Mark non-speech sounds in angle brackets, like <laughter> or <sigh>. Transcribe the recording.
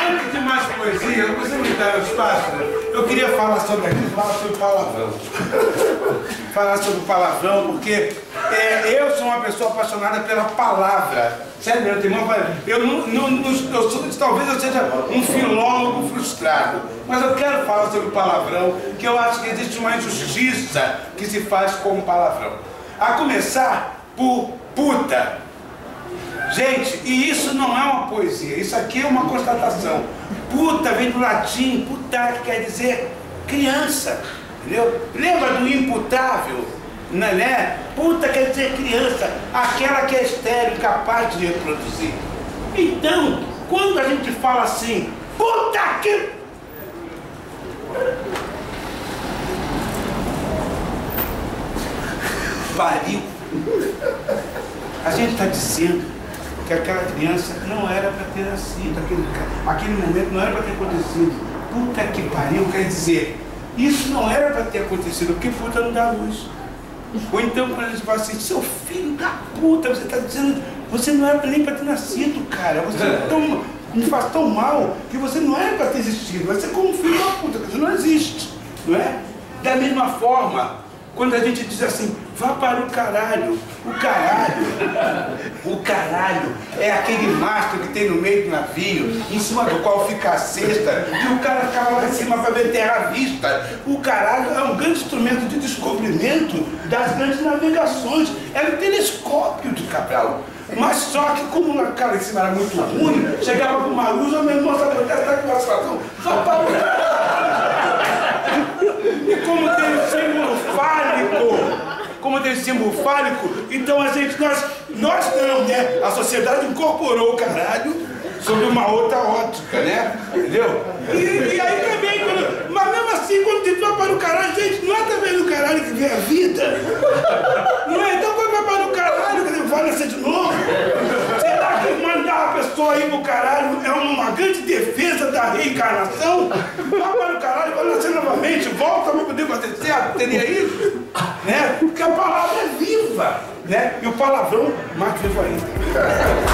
Antes de mais poesia, você me dá espaço? Eu queria falar sobre falar sobre palavrão. <laughs> falar sobre palavrão, porque é, eu sou uma pessoa apaixonada pela palavra. Sério, meu irmão, eu, não, não, não, eu sou, talvez eu seja um filólogo frustrado, mas eu quero falar sobre palavrão, que eu acho que existe uma injustiça que se faz com o palavrão. A começar por puta. Gente, e isso não é uma poesia, isso aqui é uma constatação. Puta vem do latim, putar, que quer dizer criança, entendeu? Lembra do imputável, né, né? Puta quer dizer criança, aquela que é estéreo, incapaz de reproduzir. Então, quando a gente fala assim, puta que... Pariu. A gente está dizendo que aquela criança não era para ter nascido, aquele, aquele momento não era para ter acontecido. Puta que pariu, quer dizer, isso não era para ter acontecido, porque puta não dá luz. Ou então quando a gente fala assim, seu filho da puta, você está dizendo, você não era nem para ter nascido, cara. Você é <laughs> tão, me faz tão mal que você não era para ter existido. Você como filho da puta, você não existe, não é? Da mesma forma, quando a gente diz assim, vá para o caralho, o caralho, o caralho é aquele mastro que tem no meio do navio, em cima do qual fica a cesta, e o cara ficava lá em cima para ver terra à vista. O caralho é um grande instrumento de descobrimento das grandes navegações, era o telescópio de Cabral. Mas só que como o cara em cima era muito ruim, chegava com uma luz, a minha irmã onde está com uma situação, vá para o E como tem o símbolo fálico, como tem símbolo fálico, então a gente, nós, nós não, né? A sociedade incorporou o caralho sob uma outra ótica, né? Entendeu? E, e aí também, quando, mas mesmo assim, quando tu vai para o caralho, gente, não é também no caralho que vem a vida. Não é? Então quando vai para o caralho, que vai nascer de novo. Será que mandar a pessoa ir pro caralho é uma grande defesa da reencarnação? Vai para o caralho, vai nascer novamente, volta para poder fazer certo, teria isso? Né? Porque a palavra é viva, né? E o palavrão vivo ainda. <laughs>